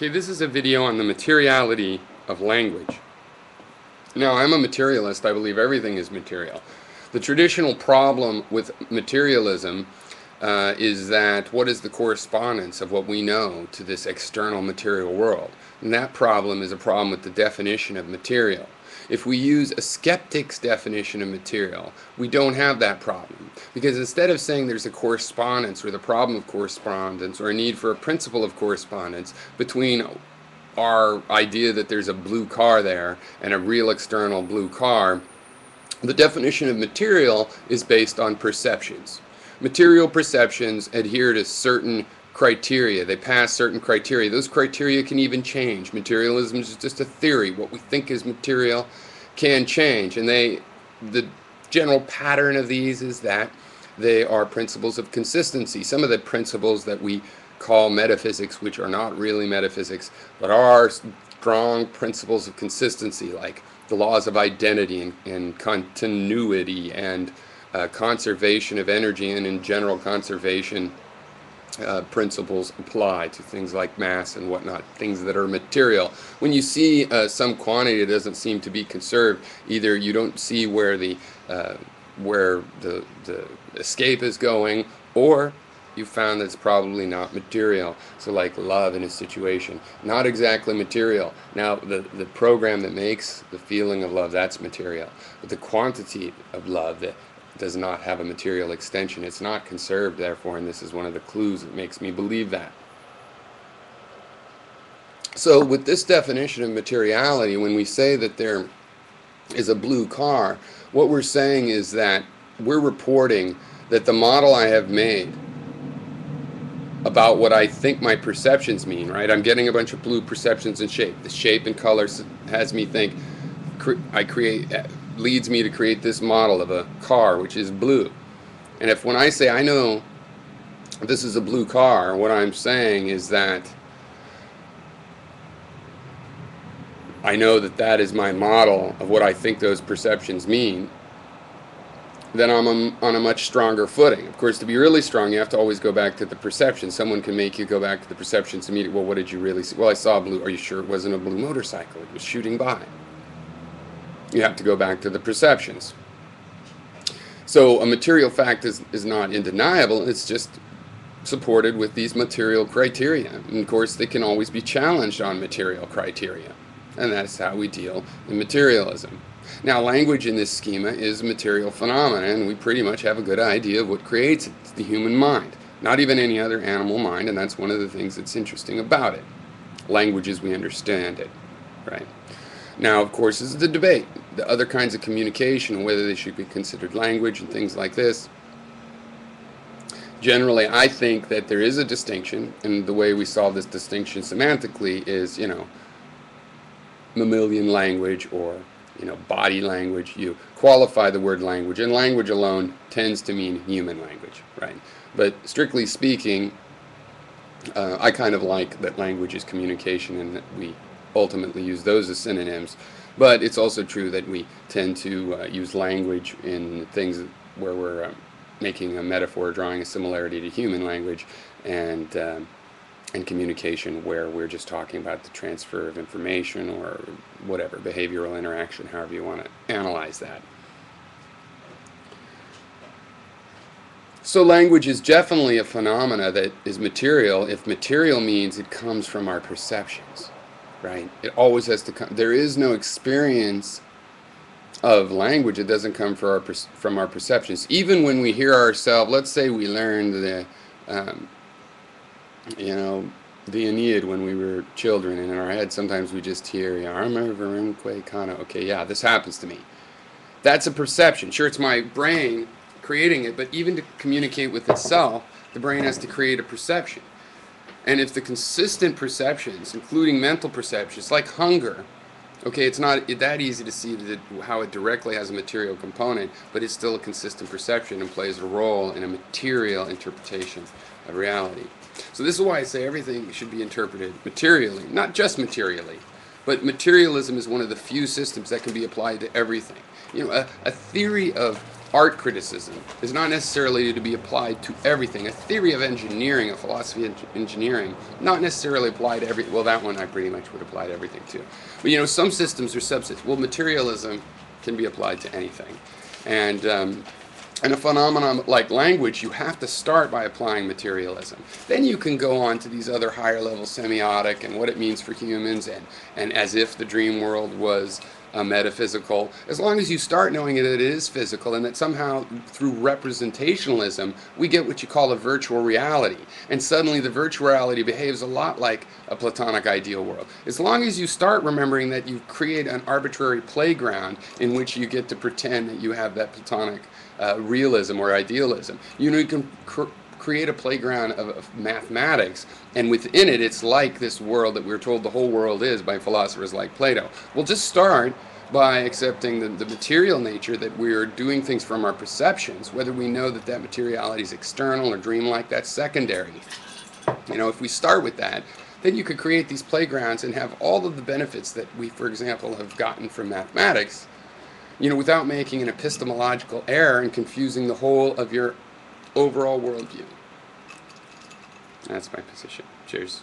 Okay, this is a video on the materiality of language. Now, I'm a materialist. I believe everything is material. The traditional problem with materialism uh, is that what is the correspondence of what we know to this external material world? And that problem is a problem with the definition of material. If we use a skeptic's definition of material, we don't have that problem. Because instead of saying there's a correspondence or the problem of correspondence or a need for a principle of correspondence between our idea that there's a blue car there and a real external blue car, the definition of material is based on perceptions. Material perceptions adhere to certain criteria. They pass certain criteria. Those criteria can even change. Materialism is just a theory. What we think is material can change. And they, the general pattern of these is that they are principles of consistency. Some of the principles that we call metaphysics, which are not really metaphysics, but are strong principles of consistency, like the laws of identity and, and continuity and uh, conservation of energy and in general conservation uh, principles apply to things like mass and whatnot, things that are material. When you see uh, some quantity that doesn't seem to be conserved, either you don't see where the uh, where the, the escape is going, or you found that it's probably not material. So like love in a situation, not exactly material. Now the, the program that makes the feeling of love, that's material. But the quantity of love, the, does not have a material extension. It's not conserved, therefore, and this is one of the clues that makes me believe that. So, with this definition of materiality, when we say that there is a blue car, what we're saying is that we're reporting that the model I have made about what I think my perceptions mean, right? I'm getting a bunch of blue perceptions and shape. The shape and color has me think I create leads me to create this model of a car which is blue. And if when I say I know this is a blue car, what I'm saying is that I know that that is my model of what I think those perceptions mean, then I'm on a much stronger footing. Of course, to be really strong, you have to always go back to the perception. Someone can make you go back to the perceptions immediately. Well, what did you really see? Well, I saw a blue. Are you sure it wasn't a blue motorcycle? It was shooting by you have to go back to the perceptions. So a material fact is, is not undeniable, it's just supported with these material criteria. And of course, they can always be challenged on material criteria. And that's how we deal in materialism. Now, language in this schema is a material phenomenon, and we pretty much have a good idea of what creates it. It's the human mind, not even any other animal mind, and that's one of the things that's interesting about it. Language as we understand it, right? Now, of course, this is the debate. The other kinds of communication and whether they should be considered language and things like this. Generally, I think that there is a distinction, and the way we solve this distinction semantically is, you know, mammalian language or, you know, body language. You qualify the word language, and language alone tends to mean human language, right? But strictly speaking, uh, I kind of like that language is communication and that we ultimately use those as synonyms. But it's also true that we tend to uh, use language in things where we're uh, making a metaphor, drawing a similarity to human language, and uh, and communication where we're just talking about the transfer of information or whatever behavioral interaction, however you want to analyze that. So language is definitely a phenomena that is material if material means it comes from our perceptions right? It always has to come. There is no experience of language that doesn't come from our from our perceptions. Even when we hear ourselves, let's say we learned the, um, you know, the Aeneid when we were children, and in our head sometimes we just hear Arma virumque cano. Okay, yeah, this happens to me. That's a perception. Sure, it's my brain creating it, but even to communicate with itself, the brain has to create a perception. And if the consistent perceptions, including mental perceptions, like hunger, okay, it's not that easy to see that how it directly has a material component, but it's still a consistent perception and plays a role in a material interpretation of reality. So this is why I say everything should be interpreted materially, not just materially, but materialism is one of the few systems that can be applied to everything. You know, a, a theory of art criticism is not necessarily to be applied to everything. A theory of engineering, a philosophy of engineering, not necessarily applied to every. Well, that one I pretty much would apply to everything too. But you know, some systems are subsets. Well, materialism can be applied to anything, and um, in a phenomenon like language, you have to start by applying materialism. Then you can go on to these other higher level semiotic and what it means for humans and, and as if the dream world was uh, metaphysical. As long as you start knowing that it is physical and that somehow through representationalism we get what you call a virtual reality. And suddenly the virtual reality behaves a lot like a Platonic ideal world. As long as you start remembering that you create an arbitrary playground in which you get to pretend that you have that Platonic uh, realism or idealism, you know you can create a playground of, of, mathematics, and within it, it's like this world that we're told the whole world is by philosophers like Plato. We'll just start by accepting the, the material nature that we're doing things from our perceptions, whether we know that that materiality is external or dreamlike, that's secondary. You know, if we start with that, then you could create these playgrounds and have all of the benefits that we, for example, have gotten from mathematics, you know, without making an epistemological error and confusing the whole of your overall worldview. That's my position. Cheers.